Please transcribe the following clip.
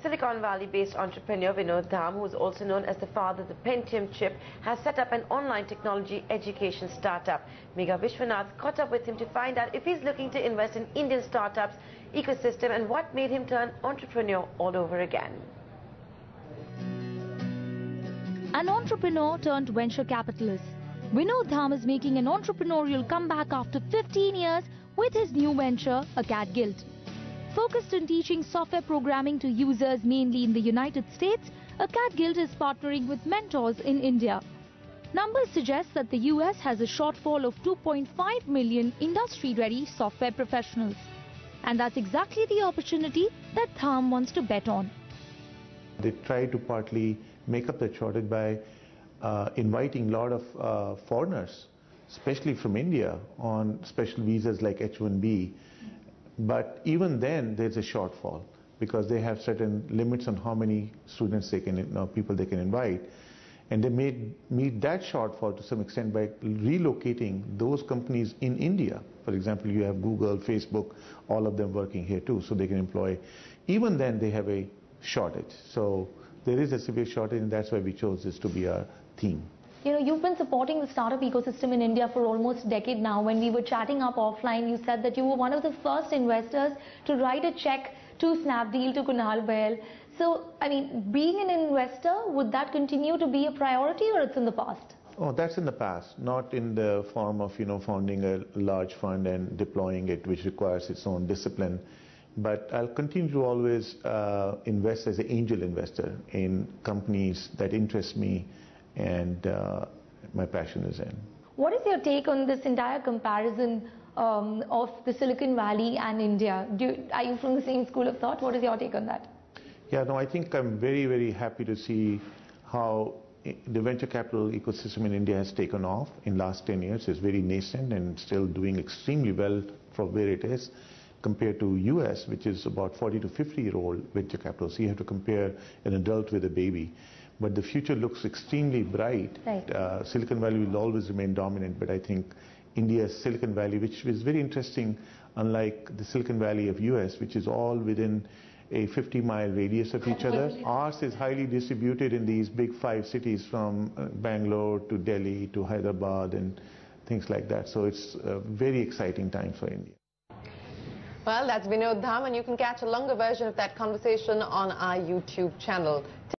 Silicon Valley-based entrepreneur Vinod Dham, who is also known as the father of the Pentium chip, has set up an online technology education startup. Megha Vishwanath caught up with him to find out if he's looking to invest in Indian startups ecosystem and what made him turn entrepreneur all over again. An entrepreneur turned venture capitalist. Vinod Dham is making an entrepreneurial comeback after 15 years with his new venture, Acadgild. Focused on teaching software programming to users mainly in the United States, Acadgild is partnering with mentors in India. Numbers suggest that the US has a shortfall of 2.5 million industry-ready software professionals. And that's exactly the opportunity that Dham wants to bet on. They try to partly make up that shortage by uh, inviting a lot of uh, foreigners, especially from India, on special visas like H-1B. But even then, there's a shortfall because they have certain limits on how many students they can, know, people they can invite. And they made, meet that shortfall to some extent by relocating those companies in India. For example, you have Google, Facebook, all of them working here too, so they can employ. Even then, they have a shortage. So there is a severe shortage, and that's why we chose this to be our theme. You know, you've been supporting the startup ecosystem in India for almost a decade now. When we were chatting up offline, you said that you were one of the first investors to write a check to Snapdeal, to Kunal Bahl. So, I mean, being an investor, would that continue to be a priority or it's in the past? Oh, that's in the past, not in the form of, you know, founding a large fund and deploying it, which requires its own discipline. But I'll continue to always uh, invest as an angel investor in companies that interest me and uh, my passion is in. What is your take on this entire comparison um, of the Silicon Valley and India? You, are you from the same school of thought? What is your take on that? Yeah, no, I think I'm very, very happy to see how the venture capital ecosystem in India has taken off in last 10 years. It's very nascent and still doing extremely well from where it is compared to US, which is about 40 to 50 year old venture capital. So you have to compare an adult with a baby. But the future looks extremely bright. Right. Uh, Silicon Valley will always remain dominant, but I think India's Silicon Valley, which is very interesting, unlike the Silicon Valley of US, which is all within a 50 mile radius of each other. Ours is highly distributed in these big five cities from uh, Bangalore to Delhi to Hyderabad and things like that. So it's a very exciting time for India. Well, that's Vinod Dham, and you can catch a longer version of that conversation on our YouTube channel.